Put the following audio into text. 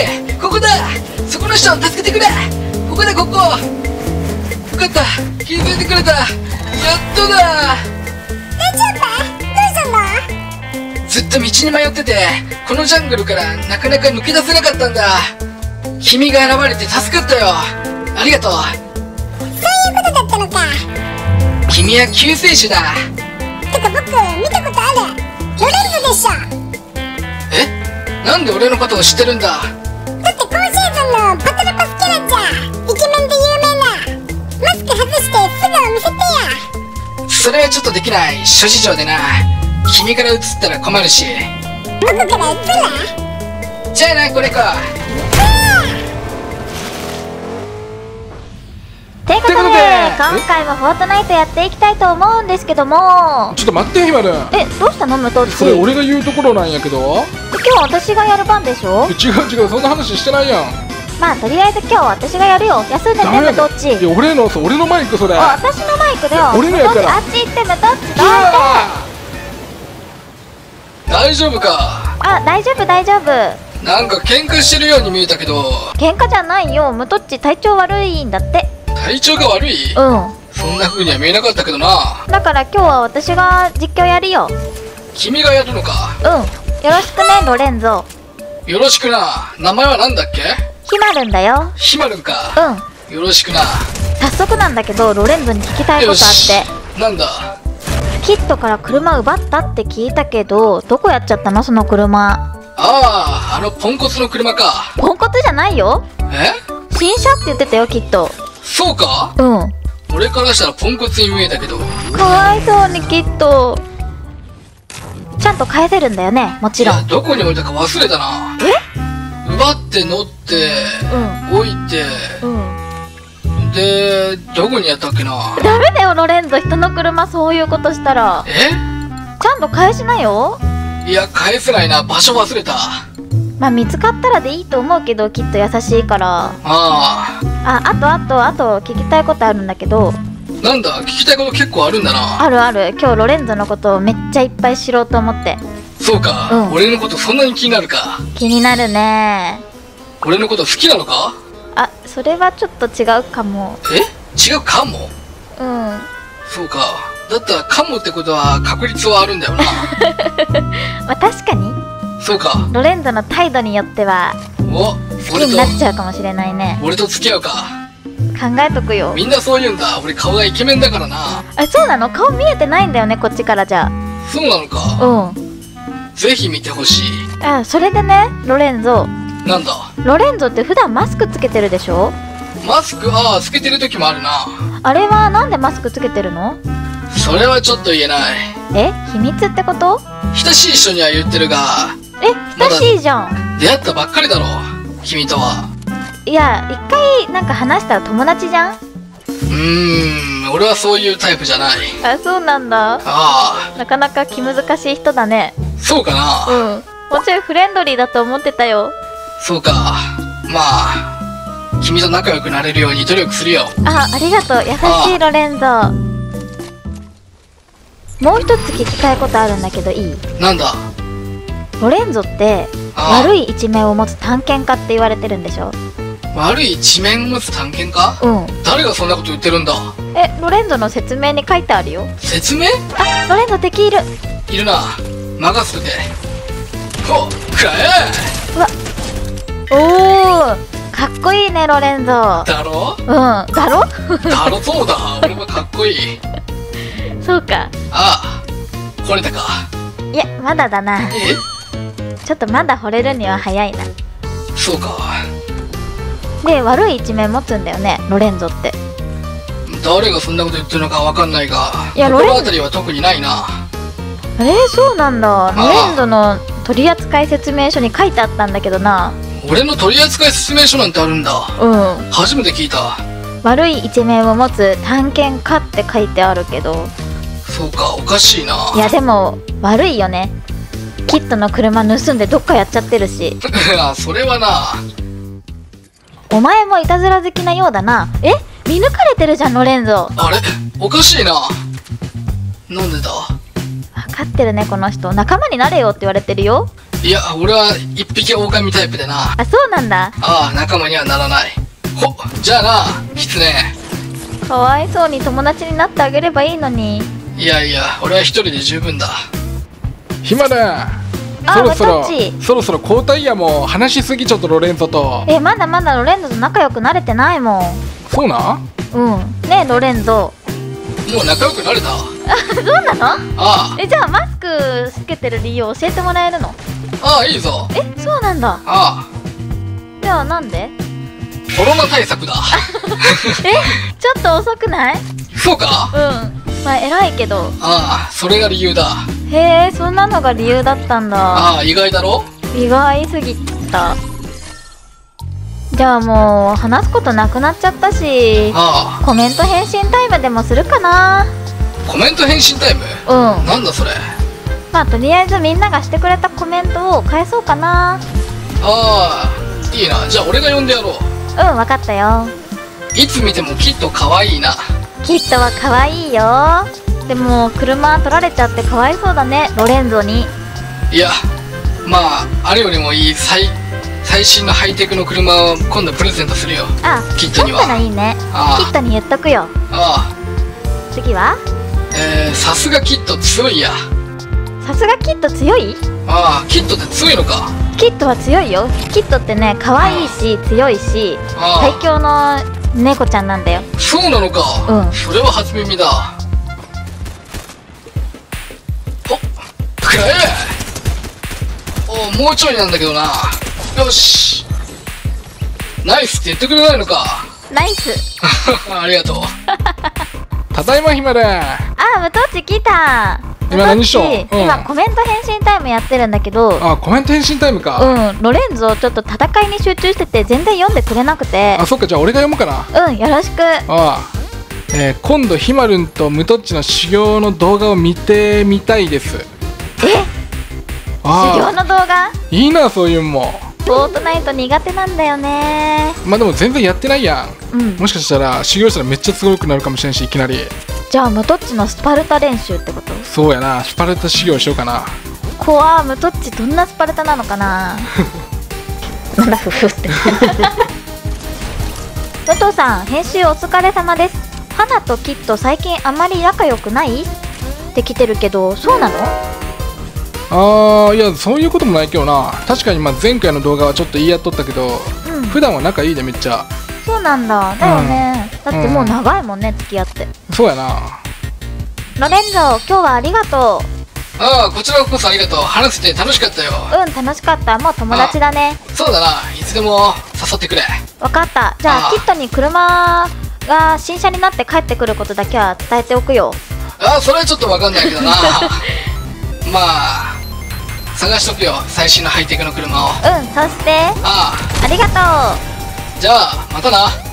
いここだ。そこの人助けてくれ。ここだここ。よかった。気づいてくれた。やっとだ。大丈夫どうしたんだずっと道に迷っててこのジャングルからなかなか抜け出せなかったんだ。君が現れて助かったよ。ありがとう。そういうことだったのか。君は救世主だ。てか僕見たことある。ロレンゾでしょ。え？なんで俺のことを知ってるんだ？それはちょっとできない諸事情でな。君から映ったら困るし。僕から映るじゃあなこれか。ということで。ということで今回もフォートナイトやっていきたいと思うんですけども。ちょっと待ってひまるえどうしたのムトッチそれ俺が言うところなんやけど。今日私がやる番でしょ？違う違うそんな話してないやんまあとりあえず今日私がやるよ。休んでねムトッチいや俺の俺のマイクそれ。あ私のマイクだよ。俺のやから。あっち行ってムトッチどいて大丈夫か？あ大丈夫大丈夫。なんか喧嘩してるように見えたけど。喧嘩じゃないよ。ムトッチ体調悪いんだって。体調が悪い？うん。そんな風には見えなかったけどな。だから今日は私が実況やるよ。君がやるのか？うん。よろしくねロレンゾ。よろしくな。名前は何だっけ？ひまるんだよ。ひまるんか。うん。よろしくな。早速なんだけどロレンゾに聞きたいことあって。なんだ？キットから車奪ったって聞いたけどどこやっちゃったの？その車。あああのポンコツの車か。ポンコツじゃないよ。え？新車って言ってたよきっとそうか？うん。俺からしたらポンコツに見えたけど。かわいそうにきっとちゃんと返せるんだよねもちろん。どこに置いたか忘れたな奪って乗って置いてうんうん。でどこにやったっけな？ダメだよロレンゾ人の車そういうことしたら。え？ちゃんと返しなよ。いや返せないな。場所忘れた。まあ見つかったらでいいと思うけどきっと優しいから。ああ。ああとあとあと聞きたいことあるんだけど。なんだ？聞きたいこと結構あるんだな。あるある。今日ロレンゾのことをめっちゃいっぱい知ろうと思ってそうか、うん。俺のことそんなに気になるか。気になるね。俺のこと好きなのか？あそれはちょっと違うかも。え？違うかも？うん。そうか。だったらかもってことは確率はあるんだよな。まあ確かに。そうか。ロレンゾの態度によってはお好きになっちゃうかもしれないね。俺と付き合うか。考えとくよ。みんなそう言うんだ。俺顔がイケメンだからな。あそうなの？顔見えてないんだよねこっちからじゃそうなのか。あうんぜひ見てほしい。あそれでねロレンゾ。なんだ？ロレンゾって普段マスクつけてるでしょ？マスク？ああつけてる時もあるな。あれはなんでマスクつけてるの？それはちょっと言えない。え秘密ってこと？親しい人には言ってるがえ親しいじゃん。出会ったばっかりだろ君とは。いや一回なんか話したら友達じゃん。うーん俺はそういうタイプじゃない。あそうなんだ。あなかなか気難しい人だね。あそうかな、うん。もうちょいフレンドリーだと思ってたよ。そうか。まあ君と仲良くなれるように努力するよ。あありがとう。優しいロレンゾもう一つ聞きたいことあるんだけどいい？なんだ？ロレンゾって悪い一面を持つ探検家って言われてるんでしょ？悪い一面を持つ探検家？うん。誰がそんなこと言ってるんだ？えロレンゾの説明に書いてあるよ。説明？あロレンゾ敵いる。いるな任せとけほっくらえおー。かっこいいねロレンゾ。だろ？うん。だろ？だろそうだ。俺もかっこいい。そうか。ああ惚れたか？いやまだだな。え？ちょっとまだ惚れるには早いな。そうか。で悪い一面持つんだよねロレンゾって。誰がそんなこと言ってるのかわかんないがいやロレン心当たりは特にないなえー、そうなんだ。ロレンゾの取扱説明書に書いてあったんだけどな。俺の取扱説明書なんてあるんだ。うん。初めて聞いた。悪い一面を持つ探検家って書いてあるけど。そうかおかしいな。いやでも悪いよね。キットの車盗んでどっかやっちゃってるし。あそれはな。お前もいたずら好きなようだな。え？見抜かれてるじゃんロレンゾ。あれ？おかしいな。なんでだ？分かってるねこの人。仲間になれよって言われてるよ。いや俺は一匹狼タイプでな。あそうなんだ。ああ仲間にはならない。ほじゃあな狐。かわいそうに友達になってあげればいいのに。いやいや俺は一人で十分だ。暇だ。あそろそろそろそろ交代やもう話しすぎちょっとロレンゾと。えまだまだロレンゾと仲良くなれてないもん。そうなん？うん。ねえロレンゾ。もう仲良くなれた？そうなの？あ。えじゃあマスクつけてる理由教えてもらえるの？あああいいぞ。えそうなんだ。あ。じゃあなんで？あコロナ対策だ。えちょっと遅くない？そうか。うん。まあ偉いけど。ああそれが理由だ。へえそんなのが理由だったんだ。ああ意外だろ？意外すぎた。じゃあもう話すことなくなっちゃったしあコメント返信タイムでもするかな？あコメント返信タイム？うん。なんだそれ？まあとりあえずみんながしてくれたコメントを返そうかな。ああいいな。じゃあ俺が呼んでやろう。うん分かったよ。いつ見てもきっと可愛いな。キットは可愛いよ。でも車取られちゃってかわいそうだねロレンゾに。いやまああれよりもいい最最新のハイテクの車を今度プレゼントするよ。あキットには。だったらいいね。ああキットに言っとくよ。あ次は？あえー、さすがキット強いや。さすがキット強い？ああキットって強いのか。キットは強いよ。キットってね可愛いし強いしあ最強の猫ちゃんなんだよ。あそうなのか、うん。それは初耳だ。おくらえおもうちょいなんだけどな。よし。ナイスって言ってくれないのか。ナイス。ありがとう。ただいま暇だあムトッチ来た。今何しよううん。今コメント返信タイムやってるんだけど。あコメント返信タイムか、うんロレンゾちょっと戦いに集中してて全然読んでくれなくて。あそっかじゃあ俺が読むかなうんよろしく。ああ、えー今度ひまるんとムトッチの修行の動画を見てみたいです。え？あ修行の動画？あいいなそういうのも。フォートナイト苦手なんだよね。まあでも全然やってないやん。うん。もしかしたら修行したらめっちゃ強くなるかもしれんしいきなりじゃあムトッチのスパルタ練習ってこと？そうやな。スパルタ修行しようかな。怖ムトッチどんなスパルタなのかな？なんだふふって。武藤さん編集お疲れ様です。花とキット最近あまり仲良くない？って来てるけどそうなの？あーいやそういうこともないけどな。確かにまあ前回の動画はちょっと言い合っとったけどうん。普段は仲いいでめっちゃ。そうなんだ。だよね、だってもう長いもんね付き合ってそうやな。ロレンゾ今日はありがとああこちらこそありがとう。話せて楽しかったよ。ううん楽しかった。もう友達だね。そうだな。いつでも誘ってくれ。わかった。じゃあああ。キットに車が新車になって帰ってくることだけは伝えておくよ。ああそれはちょっとわかんないけどな。まあ探しとくよ。最新のハイテクの車を。うんそうして。ああ。りがとう。あじゃあまたな